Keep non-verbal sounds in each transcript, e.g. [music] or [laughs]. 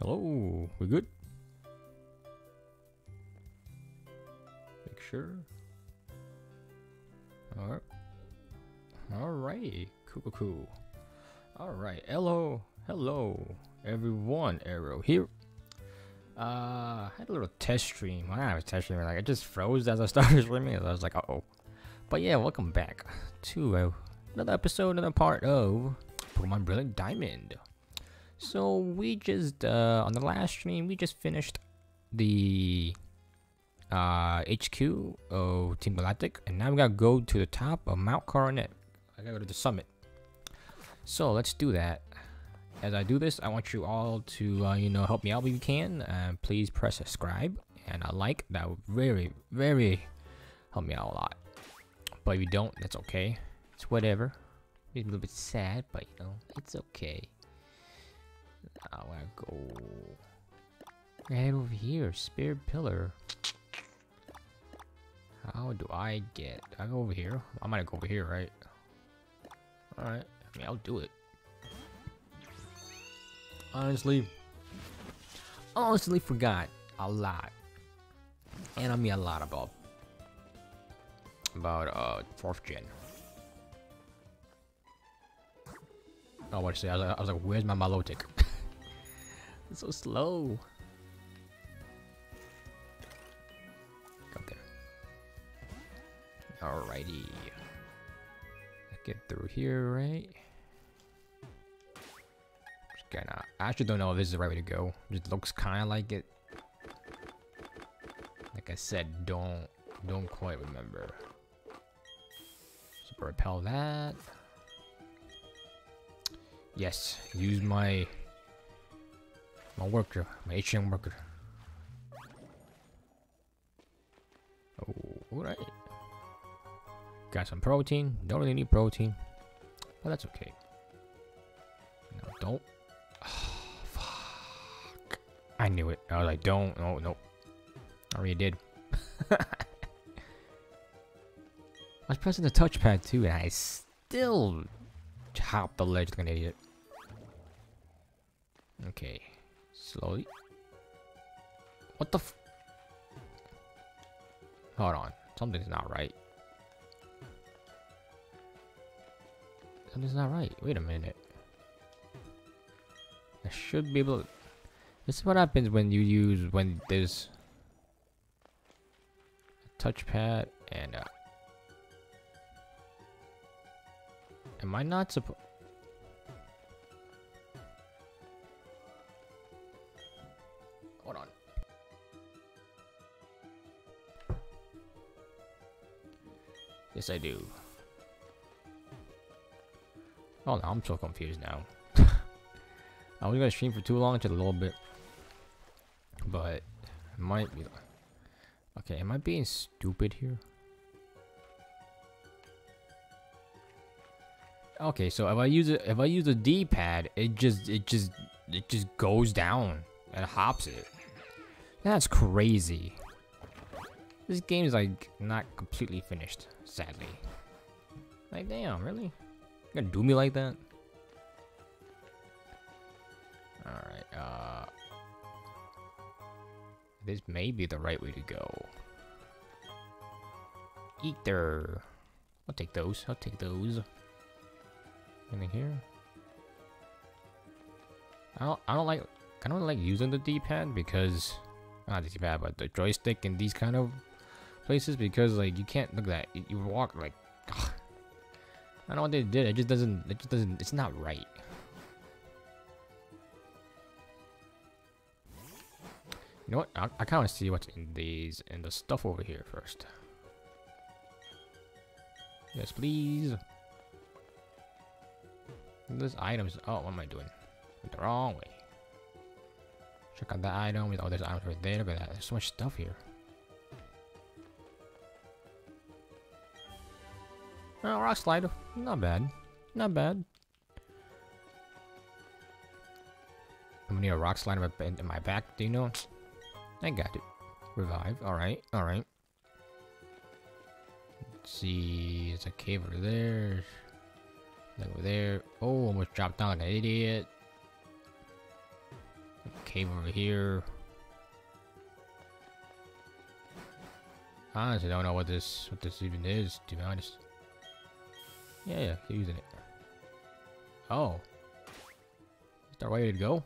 Hello, we good? Make sure. Alright. Alright, cool, cool, cool. Alright, hello, hello, everyone, Aero here. Uh, I had a little test stream. I was test streaming, like, it just froze as I started [laughs] streaming. I was like, uh oh. But yeah, welcome back to uh, another episode, another part of Pokemon Brilliant Diamond. So we just uh, on the last stream we just finished the uh, HQ of Team Galactic, and now we gotta go to the top of Mount Coronet. I gotta go to the summit. So let's do that. As I do this, I want you all to uh, you know help me out if you can. Uh, please press subscribe and a like. That would very very help me out a lot. But if you don't, that's okay. It's whatever. It's a little bit sad, but you know it's okay. I wanna go right over here, Spear Pillar. How do I get? I go over here? I might go over here, right? Alright, I mean, I'll do it. Honestly, honestly forgot a lot. And I mean a lot about, about, uh, 4th gen. Oh, what to say? I was, like, I was like, where's my Milotic? It's so slow. There. Alrighty. Get through here, right? Just kinda. I actually don't know if this is the right way to go. It looks kind of like it. Like I said, don't don't quite remember. So repel that. Yes, use my my worker, my HM worker. Oh, alright. Got some protein. Don't really need protein, but that's okay. No, don't. Oh, [sighs] fuck. I knew it. I was like, don't. Oh, no, no. I already did. [laughs] I was pressing the touchpad too, and I still hopped the ledge like an idiot. Okay. Slowly. What the f- Hold on. Something's not right. Something's not right. Wait a minute. I should be able. This is what happens when you use... When there's... A touchpad and... Uh, am I not supposed... Yes, I do. Oh, no, I'm so confused now. [laughs] I was gonna stream for too long, just a little bit. But, it might be... Okay, am I being stupid here? Okay, so if I use it, if I use a D-pad, it just, it just, it just goes down and hops it. That's crazy. This game is like not completely finished, sadly. Like, damn, really? You gonna do me like that? Alright, uh... This may be the right way to go. Ether. I'll take those. I'll take those. Anything here? I don't. I don't like. I don't like using the D-pad because not the D-pad, but the joystick in these kind of places because like you can't look at that. You walk like. Ugh. [sighs] I don't know what they did. It just doesn't. It just doesn't. It's not right. You know what? I, I kind of want to see what's in these in the stuff over here first. Yes, please. This item is. Oh, what am I doing? The wrong way. Check out that item. Oh, there's items right there. Look at that. There's so much stuff here. Oh, rock slide. Not bad. Not bad. I'm gonna need a rock slide in my, back. Do you know? I got it. Revive. Alright. Alright. Let's see. It's a cave over there. Over there. Oh, almost dropped down like an idiot. cave over here. Honestly, I don't know what this what this even is, to be honest. Yeah, yeah, keep using it. Oh. Is there a way to go?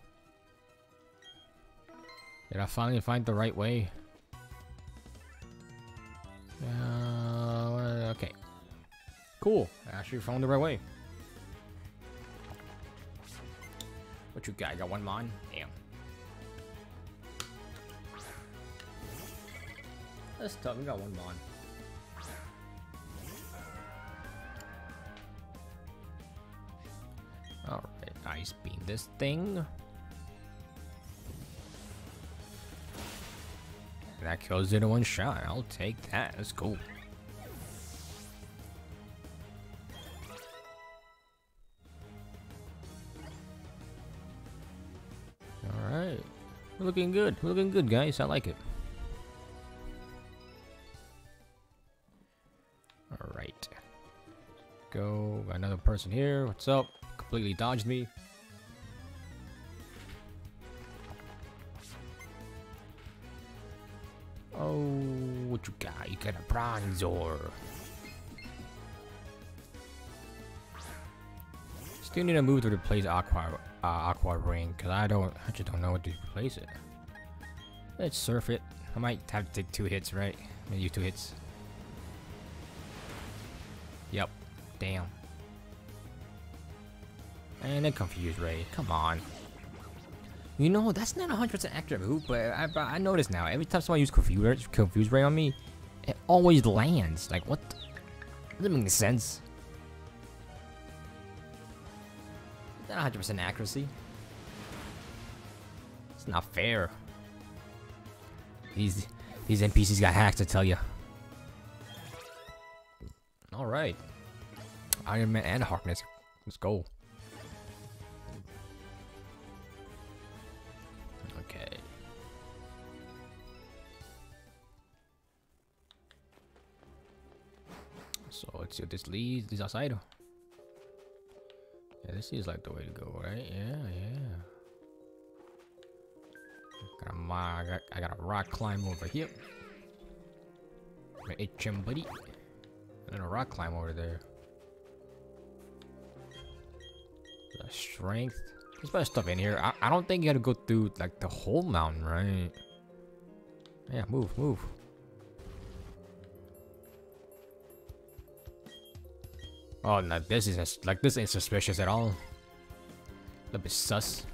Did I finally find the right way? Uh, okay. Cool. I actually found the right way. What you got? got one mon? Damn. That's tough. We got one mon. Beam this thing. That kills it in one shot. I'll take that. That's cool. Alright. We're looking good. We're looking good, guys. I like it. Alright. Go. Got another person here. What's up? Completely dodged me. What you got? You got a Bronzor. Still need to move to replace Aqua, uh, Aqua Ring, because I don't, I just don't know what to replace it. Let's surf it. I might have to take two hits, right? Maybe two hits. Yep. Damn. And a Confuse Ray. Come on. You know, that's not 100% accurate but I, I notice now, every time someone uses Confuse, Confuse Ray on me, it always lands. Like, what? Doesn't make sense. Not 100% accuracy. It's not fair. These these NPCs got hacked, I tell you. All right, Iron Man and Harkness, let's go. Let's see this leads. This outside. Yeah, this is like the way to go, right? Yeah, yeah. Got a, I got, I got a rock climb over here. My HM buddy. And then a rock climb over there. The strength. There's a bunch of stuff in here. I, I don't think you gotta go through like the whole mountain, right? Yeah, move, move. Oh no, this is like this ain't suspicious at all. A bit sus.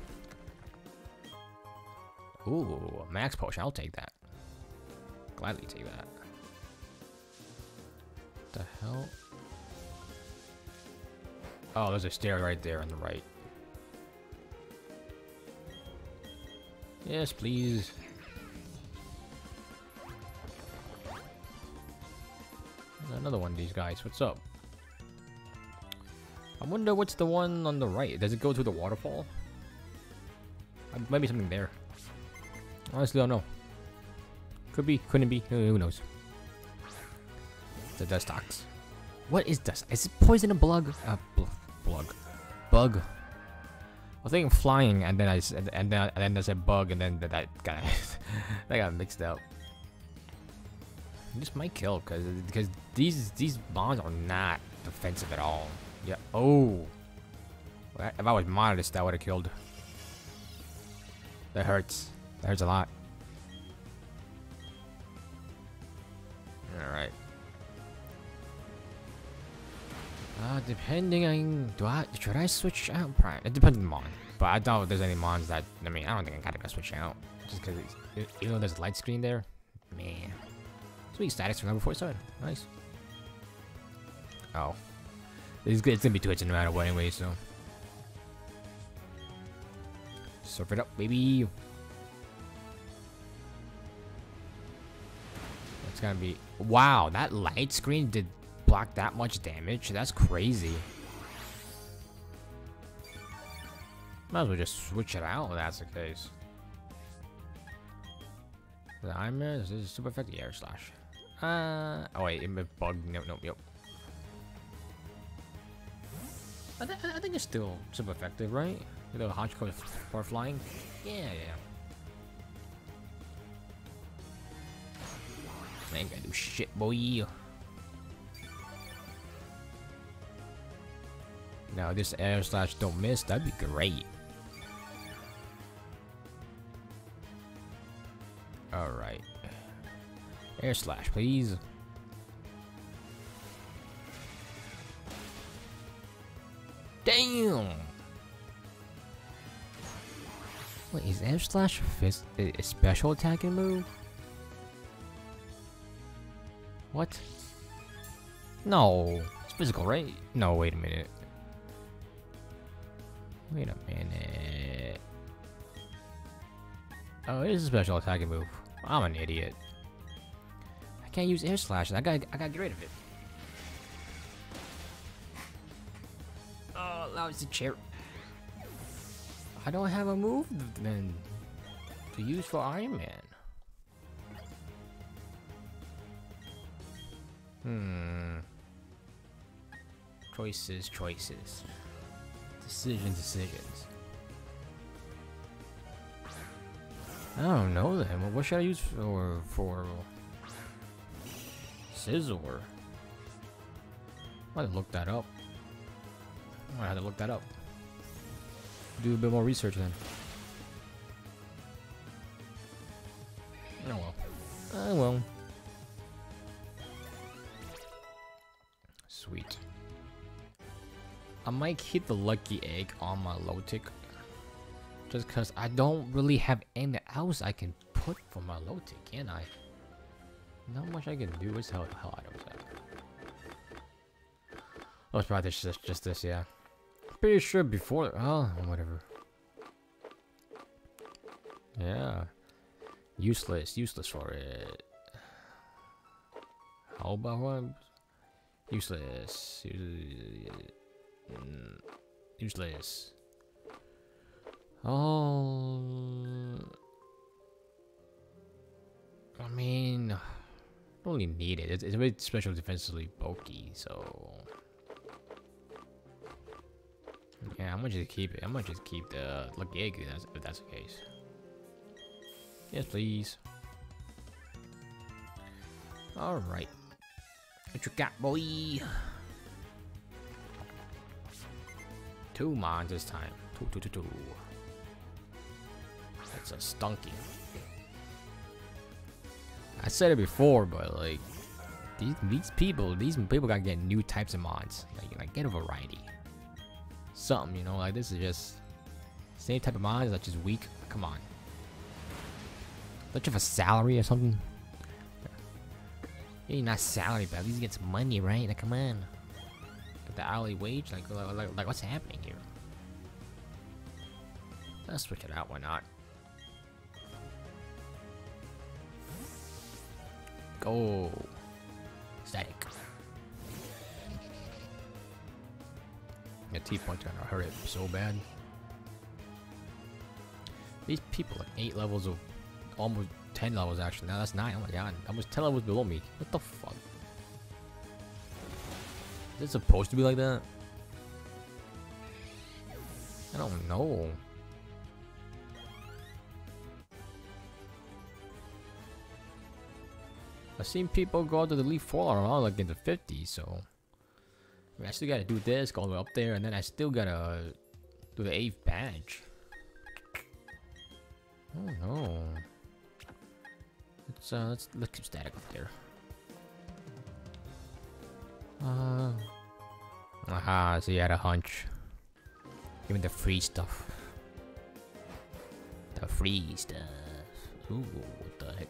Ooh, max potion. I'll take that. Gladly take that. What the hell? Oh, there's a stair right there on the right. Yes, please. Another one of these guys. What's up? I wonder what's the one on the right. Does it go to the waterfall? Uh, be something there. Honestly, I don't know. Could be, couldn't be. Who knows? The Dustox. What is dust? Is it poison a bug? Uh, bl bug. Bug. I think flying, and then I said, and then and then there's a bug, and then that got [laughs] that got mixed up. This might kill, cause because these these bombs are not defensive at all. Yeah. Oh. If I was modest, that would have killed. That hurts. That hurts a lot. Alright. Uh, depending on... Do I... Should I switch out Prime? It depends on the mon. But I doubt there's any mons that... I mean, I don't think I gotta go switch out. Just because even though there's a light screen there. Man. Sweet statics from number 47. Nice. Oh. It's, it's gonna be twitching no matter what anyway, so. Surf it up, baby. It's gonna be. Wow, that light screen did block that much damage. That's crazy. Might as well just switch it out if that's the case. The Iron Man is super effective air slash. Uh oh wait, it bugged. Nope, nope, nope. I, th I think it's still super effective, right? You know, hardcore for flying. Yeah, yeah. I ain't gonna do shit, boy. Now this air slash don't miss, that'd be great. Alright. Air slash, please. Wait, is air slash fist a, special attacking move? What? No, it's physical, right? No, wait a minute. Wait a minute. Oh, it is a special attacking move. I'm an idiot. I can't use air slash. I gotta, I gotta get rid of it. Oh, lousy chair. I don't have a move then to use for Iron Man. Hmm. Choices, choices. Decisions, decisions. I don't know then. What should I use for for Scizor? I look that up. I had to look that up. Do a bit more research then. Oh well. Oh well. Sweet. I might keep the lucky egg on my Milotic. Just because I don't really have anything else I can put for my Milotic, can I? Not much I can do. What's hell, hell items at? Oh, it's probably just, just this, yeah. Pretty sure before. Oh, whatever. Yeah. Useless. Useless for it. How about one? Useless. Useless. Oh. I mean, don't really need it. It's, it's a bit special defensively bulky, so. Yeah, I'm gonna just keep it. I'm gonna just keep the uh, lucky egg if that's, if that's the case. Yes, please. Alright. What you got, boy? Two mons this time. Two, two, two, two. That's a stunky. I said it before, but like these these people, these people gotta get new types of mods. Like, like get a variety. Something, you know, like this is just same type of mods that's just weak. Come on. Don't you have a salary or something? You're not salary, but at least you get some money, right? Like, come on. Get the hourly wage? Like, like, like, like what's happening here? Let's switch it out, why not? Go. Static. Yeah, T-Point's gonna hurt it so bad. These people like 8 levels of almost 10 levels actually. Now that's 9. Oh my god. Almost 10 levels below me. What the fuck? Is it supposed to be like that? I don't know. I've seen people go to the Elite Four around like in the 50s, so... I, still gotta do this, go all the way up there, and then I still gotta do the 8th badge. Oh no. Let's, uh, let's, let's keep static up there. Uh... Aha, so you had a hunch. Give me the free stuff. The free stuff. Ooh, what the heck?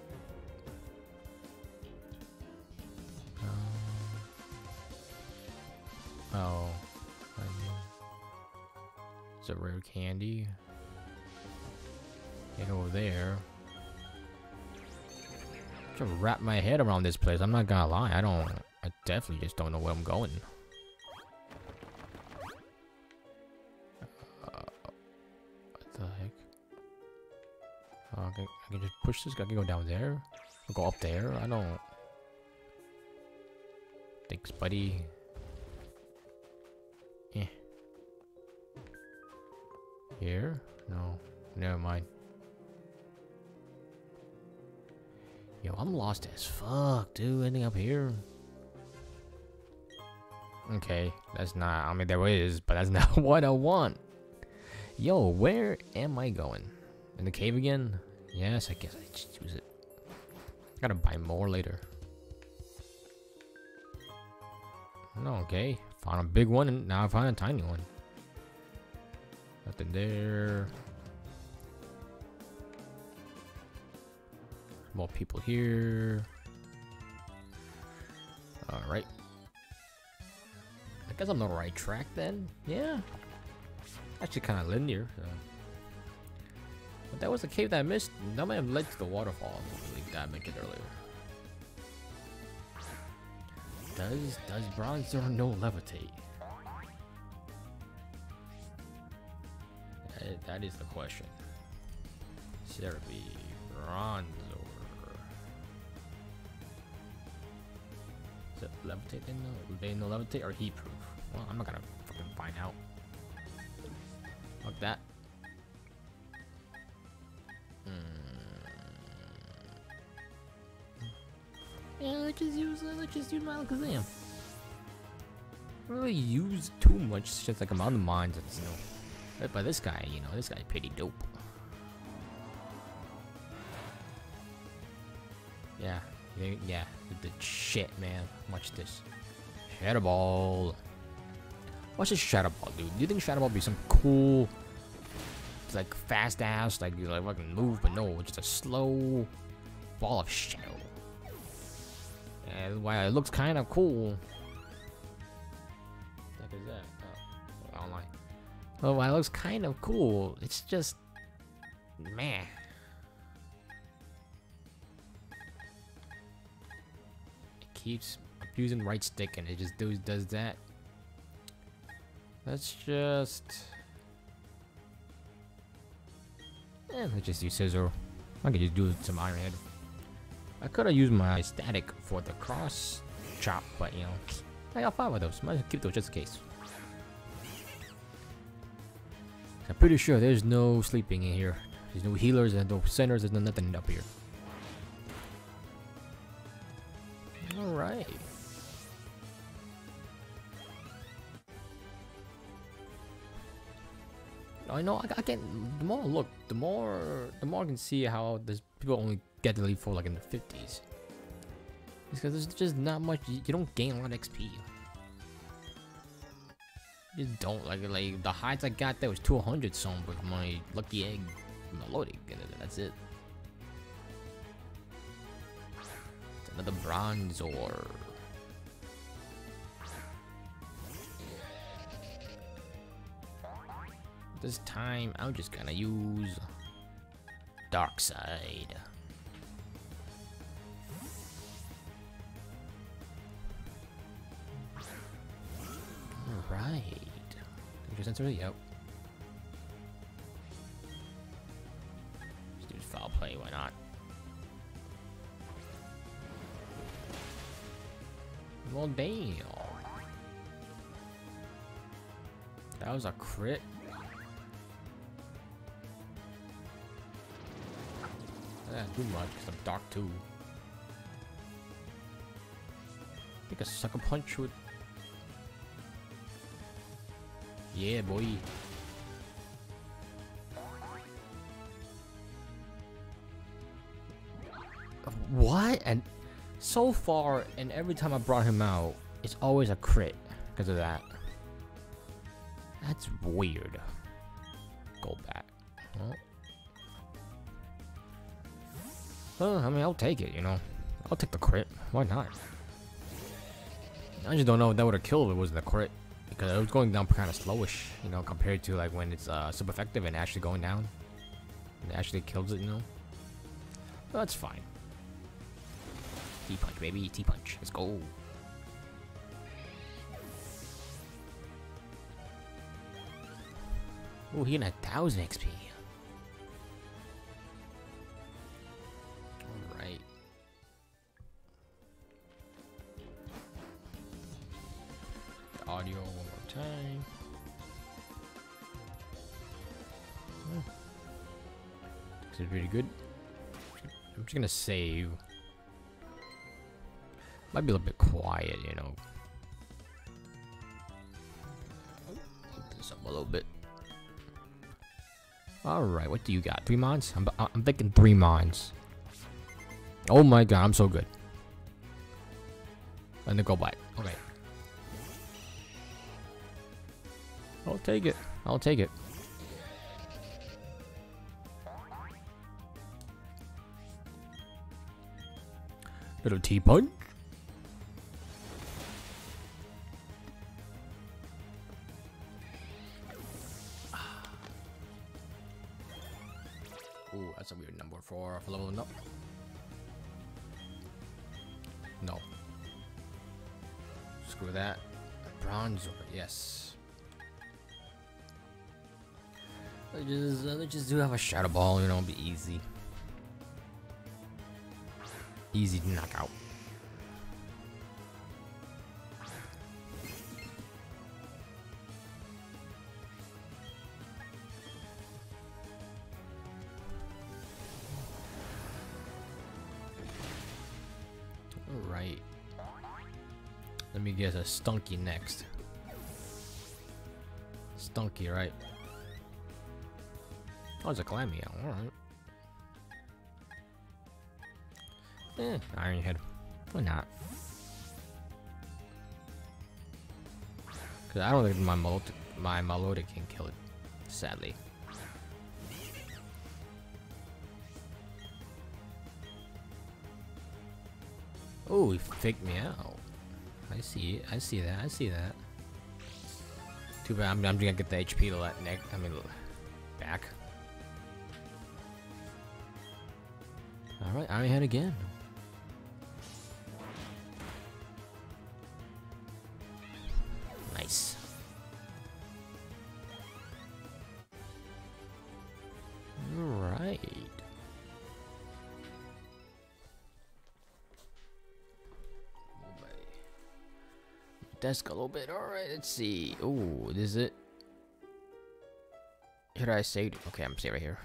Oh. It's a rare candy. Get over there. I'm trying to wrap my head around this place. I'm not gonna lie. I don't. I definitely just don't know where I'm going. Uh, what the heck? Oh, I, can, I can just push this. I can go down there. I'll go up there. I don't. Thanks, buddy. Eh. Here? No. Never mind. Yo, I'm lost as fuck, dude. Anything up here? Okay, that's not. I mean, there is, but that's [laughs] not what I want. Yo, where am I going? In the cave again? Yes, I guess I just use it. Gotta buy more later. No, okay. Found a big one, and now I found a tiny one. Nothing there. More people here. Alright. I guess I'm on the right track then. Yeah. Actually kind of linear. So. But that was the cave that I missed. That might have led to the waterfall. I that I mentioned earlier. Does does Bronzor no levitate? That, that is the question. Serebii, Bronzor. Is it levitate they know? They know levitate or heat proof? Well, I'm not gonna fucking find out. Fuck that. Yeah, let's just use uh, let's just use my Alakazam. Really use too much, just like amount of mines that's you know. But this guy, you know, this guy's pretty dope. Yeah, yeah, the, the shit, man. Watch this. Shadow Ball. What's this Shadow Ball, dude? Do you think Shadow Ball be some cool, like fast ass, like you like fucking move, but no, just a slow ball of shadow. And while it looks kind of cool. What is that? Oh, online. Well, while it looks kind of cool, it's just meh. It keeps abusing right stick and it just does does that. Let's just. Eh, let's just use Scizor. I could just do some iron head. I could have used my static for the cross chop, but you know, I got five of those. Might keep those just in case. I'm pretty sure there's no sleeping in here. There's no healers and no centers. There's no nothing up here. All right. I know. I, I can. The more I look, the more the more I can see how there's people only get the lead for like in the 50s. Because there's just not much. You, don't gain a lot of XP. You don't like like the highest I got there was 200 some with my lucky egg Milotic, and that's it. It's another Bronzor. This time, I'm just gonna use Dark Side. Future sensor, yep. Let's do foul play, why not? Well, damn. That was a crit. That too much, because I'm dark too. Think a sucker punch would yeah, boy. What? And so far, and every time I brought him out, it's always a crit because of that. That's weird. Go back. Well, I mean, I'll take it, you know. I'll take the crit. Why not? I just don't know if that would have killed if it wasn't a crit because it was going down kind of slowish, you know, compared to like when it's uh, super effective and actually going down. It actually kills it, you know. But that's fine. T-punch, baby, T-punch. Let's go. Oh, he got a thousand XP. Alright. Audio Is pretty good. I'm just gonna save. Might be a little bit quiet, you know. Open this up a little bit. Alright, what do you got? Three mines? I'm, I'm thinking three mines. Oh my god, I'm so good. And then go back. Okay. I'll take it. I'll take it. Little T punch. Ooh, that's a weird number for leveling up. No. Screw that. Bronze, yes. I just, uh, just do have a shadow ball, you know, it'll be easy. Easy to knock out. Alright. Let me get a Stunky next. Stunky, right? Oh, it's a clammy. Alright. Eh, Iron Head. Why not? Cause I don't think my Milotic, my Milotic can kill it. Sadly. Oh, he faked me out. I see. I see that. I see that. Too bad. I'm, I'm gonna get the HP to let neck. I mean, back. All right, Iron Head again. Desk a little bit. All right, let's see. Oh, is it. Should I save? Okay, I'm saving right here.